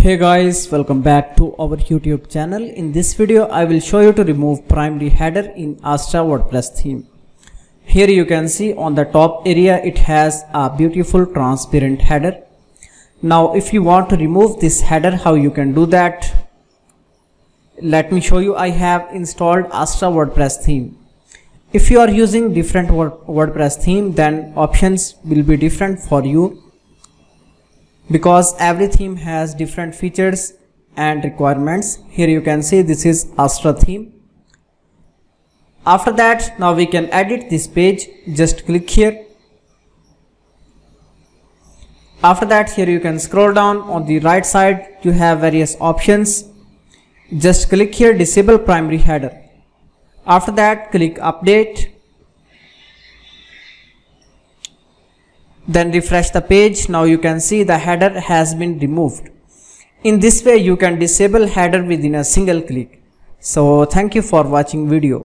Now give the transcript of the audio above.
Hey guys, welcome back to our YouTube channel. In this video, I will show you to remove primary header in Astra WordPress theme. Here you can see on the top area, it has a beautiful transparent header. Now, if you want to remove this header, how you can do that? Let me show you. I have installed Astra WordPress theme. If you are using different WordPress theme, then options will be different for you because every theme has different features and requirements. Here you can see this is Astra theme. After that now we can edit this page. Just click here. After that here you can scroll down on the right side. You have various options. Just click here disable primary header. After that click update then refresh the page. Now you can see the header has been removed. In this way you can disable header within a single click. So thank you for watching video